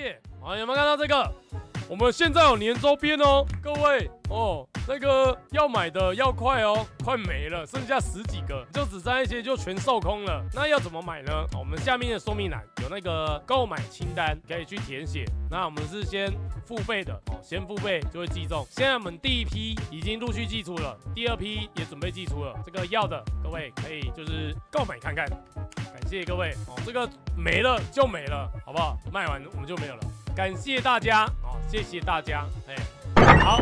界啊，有没有看到这个？我们现在有年周边哦，各位哦，那个要买的要快哦，快没了，剩下十几个，就只剩一些就全售空了。那要怎么买呢？我们下面的说明栏有那个购买清单，可以去填写。那我们是先付费的哦，先付费就会寄中。现在我们第一批已经陆续寄出了，第二批也准备寄出了。这个要的各位可以就是购买看看。感谢各位哦，这个没了就没了，好不好？卖完我们就没有了。感谢大家哦，谢谢大家，哎，好，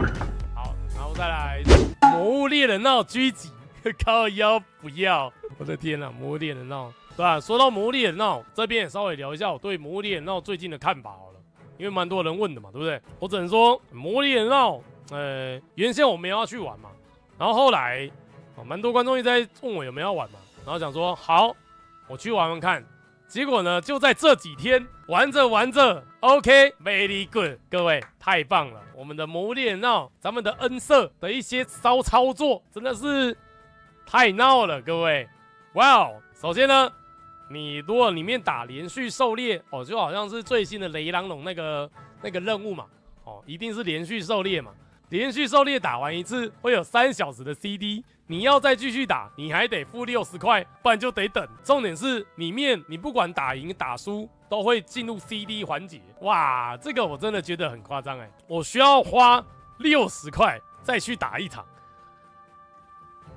好，然后再来《魔物猎人闹》狙击，靠腰不要，我的天呐，《魔物猎人闹》对吧？说到《魔物猎人闹》，这边也稍微聊一下我对《魔物猎人闹》最近的看法好了，因为蛮多人问的嘛，对不对？我只能说，《魔物猎人闹》呃，原先我们要去玩嘛，然后后来，蛮多观众一直在问我有没有要玩嘛，然后想说好，我去玩玩看。结果呢？就在这几天玩着玩着，OK，very good，各位太棒了！我们的魔猎闹，咱们的恩色的一些骚操作，真的是太闹了，各位。哇哦！首先呢，你如果里面打连续狩猎哦，就好像是最新的雷狼龙那个那个任务嘛，哦，一定是连续狩猎嘛。连续狩猎打完一次会有三小时的 CD。你要再继续打，你还得付六十块，不然就得等。重点是里面你不管打赢打输，都会进入 CD 环节。哇，这个我真的觉得很夸张哎！我需要花六十块再去打一场，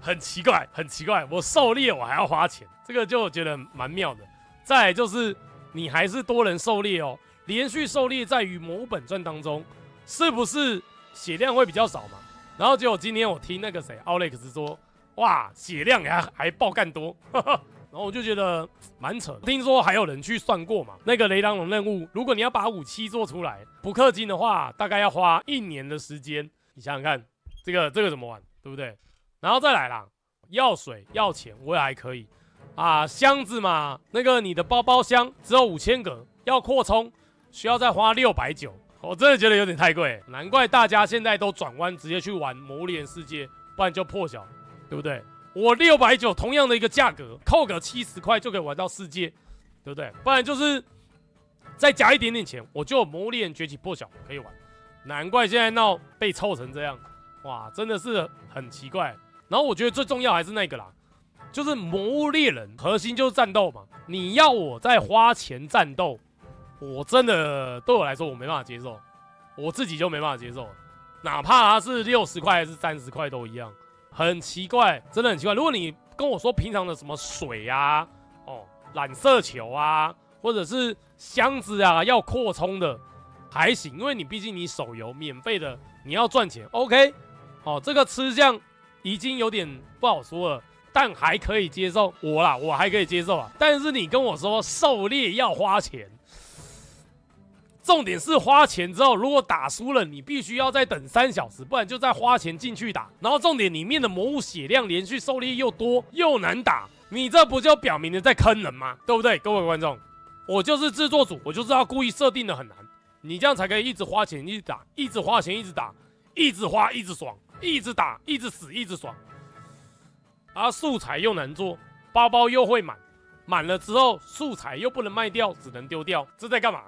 很奇怪，很奇怪。我狩猎我还要花钱，这个就觉得蛮妙的。再就是你还是多人狩猎哦，连续狩猎在于某本传当中，是不是血量会比较少嘛？然后结果今天我听那个谁奥雷克斯说，哇，血量还还爆干多，然后我就觉得蛮扯。听说还有人去算过嘛，那个雷狼龙任务，如果你要把武器做出来不氪金的话，大概要花一年的时间。你想想看，这个这个怎么玩，对不对？然后再来啦，药水要钱我也还可以啊，箱子嘛，那个你的包包箱只有五千个，要扩充需要再花六百九。我真的觉得有点太贵，难怪大家现在都转弯直接去玩《魔猎世界》，不然就破晓，对不对？我六百九同样的一个价格，扣个七十块就可以玩到世界，对不对？不然就是再加一点点钱，我就《魔猎崛起》破晓可以玩。难怪现在闹被凑成这样，哇，真的是很奇怪。然后我觉得最重要还是那个啦，就是《魔物猎人》核心就是战斗嘛，你要我再花钱战斗。我真的对我来说，我没办法接受，我自己就没办法接受，哪怕它是六十块还是三十块都一样，很奇怪，真的很奇怪。如果你跟我说平常的什么水啊，哦，染色球啊，或者是箱子啊要扩充的，还行，因为你毕竟你手游免费的，你要赚钱，OK，哦，这个吃相已经有点不好说了，但还可以接受，我啦，我还可以接受啊。但是你跟我说狩猎要花钱。重点是花钱之后，如果打输了，你必须要再等三小时，不然就再花钱进去打。然后重点里面的魔物血量连续狩猎又多又难打，你这不就表明了在坑人吗？对不对，各位观众？我就是制作组，我就是要故意设定的很难，你这样才可以一直花钱一直打，一直花钱一直打，一直花一直爽，一直打一直死一直爽。啊，素材又难做，包包又会满，满了之后素材又不能卖掉，只能丢掉，这在干嘛？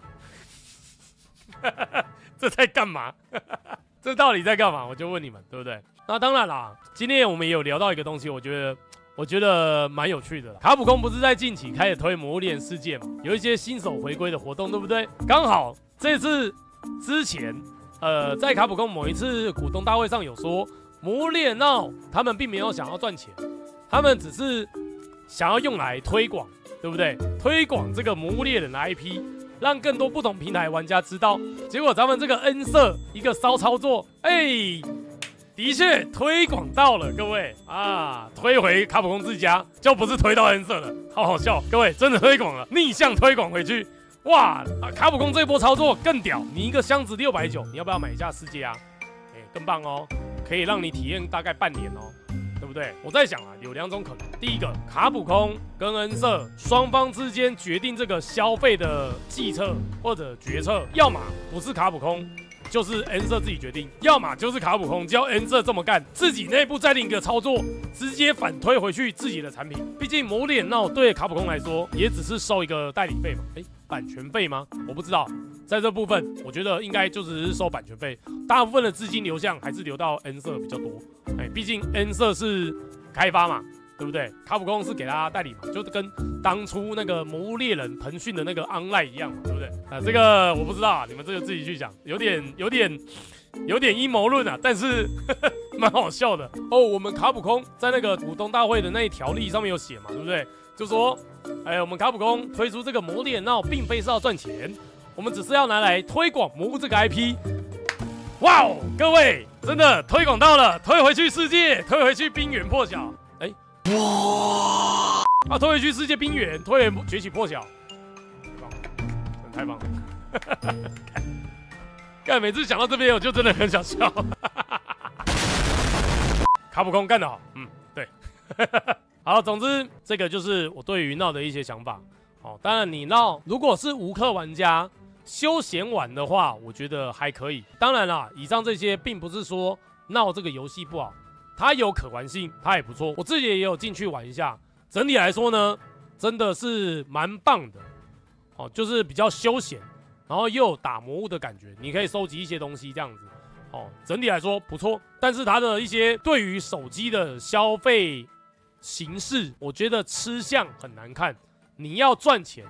这在干嘛？这到底在干嘛？我就问你们，对不对？那当然啦，今天我们也有聊到一个东西，我觉得我觉得蛮有趣的。卡普空不是在近期开始推《魔猎世界》嘛？有一些新手回归的活动，对不对？刚好这次之前，呃，在卡普空某一次股东大会上有说，《魔猎闹》他们并没有想要赚钱，他们只是想要用来推广，对不对？推广这个《魔猎人》的 IP。让更多不同平台玩家知道，结果咱们这个 N 色一个骚操作，哎，的确推广到了各位啊，推回卡普空自家就不是推到 N 色了，好好笑，各位真的推广了，逆向推广回去，哇，卡普空这波操作更屌，你一个箱子六百九，你要不要买一下世界啊？哎，更棒哦，可以让你体验大概半年哦。不对？我在想啊，有两种可能。第一个，卡普空跟恩瑟双方之间决定这个消费的计策或者决策，要么不是卡普空，就是恩瑟自己决定；要么就是卡普空教恩瑟这么干，自己内部再另一个操作，直接反推回去自己的产品。毕竟魔脸闹对卡普空来说，也只是收一个代理费嘛，哎，版权费吗？我不知道。在这部分，我觉得应该就只是收版权费，大部分的资金流向还是流到 N 社比较多。哎，毕竟 N 社是开发嘛，对不对？卡普空是给他代理嘛，就跟当初那个《魔物猎人》腾讯的那个 Online 一样嘛，对不对？啊，这个我不知道啊，你们这个自己去想，有点有点有点阴谋论啊，但是 蛮好笑的哦。我们卡普空在那个股东大会的那一条例上面有写嘛，对不对？就说，哎，我们卡普空推出这个《魔猎闹》，并非是要赚钱。我们只是要拿来推广魔物这个 IP，哇哦，各位真的推广到了，推回去世界，推回去冰原破晓，哎，哇，啊，推回去世界冰原，推回崛起破晓，太棒了，太棒了，干，每次想到这边我就真的很想笑，卡普空干得好，嗯，对，好，总之这个就是我对于闹的一些想法，哦，当然你闹如果是无氪玩家。休闲玩的话，我觉得还可以。当然啦，以上这些并不是说闹这个游戏不好，它有可玩性，它也不错。我自己也有进去玩一下，整体来说呢，真的是蛮棒的。哦，就是比较休闲，然后又有打魔物的感觉，你可以收集一些东西这样子。哦，整体来说不错。但是它的一些对于手机的消费形式，我觉得吃相很难看。你要赚钱，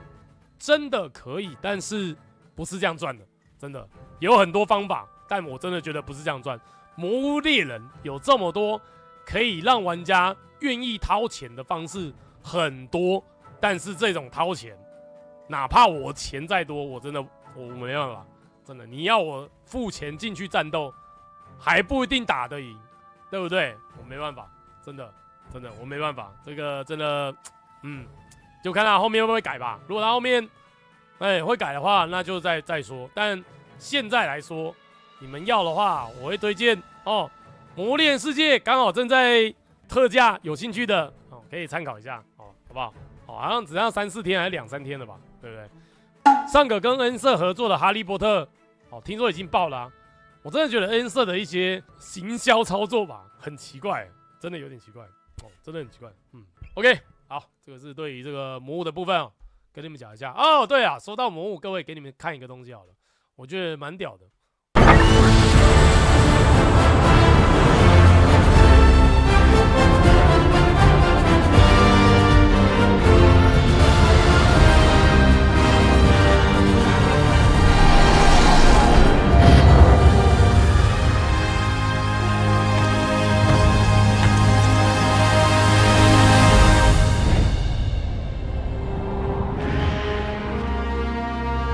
真的可以，但是。不是这样赚的，真的有很多方法，但我真的觉得不是这样赚。魔物猎人有这么多可以让玩家愿意掏钱的方式很多，但是这种掏钱，哪怕我钱再多，我真的我没办法，真的你要我付钱进去战斗，还不一定打得赢，对不对？我没办法，真的真的我没办法，这个真的，嗯，就看他后面会不会改吧。如果他后面。哎，会改的话，那就再再说。但现在来说，你们要的话，我会推荐哦，《魔炼世界》刚好正在特价，有兴趣的哦，可以参考一下哦，好不好？哦，好像只要三四天还是两三天的吧，对不对？上个跟恩社合作的《哈利波特》，哦，听说已经爆了。我真的觉得恩社的一些行销操作吧，很奇怪，真的有点奇怪哦，真的很奇怪。嗯，OK，好，这个是对于这个魔物的部分哦。跟你们讲一下，哦，对啊，说到魔物，各位给你们看一个东西好了，我觉得蛮屌的。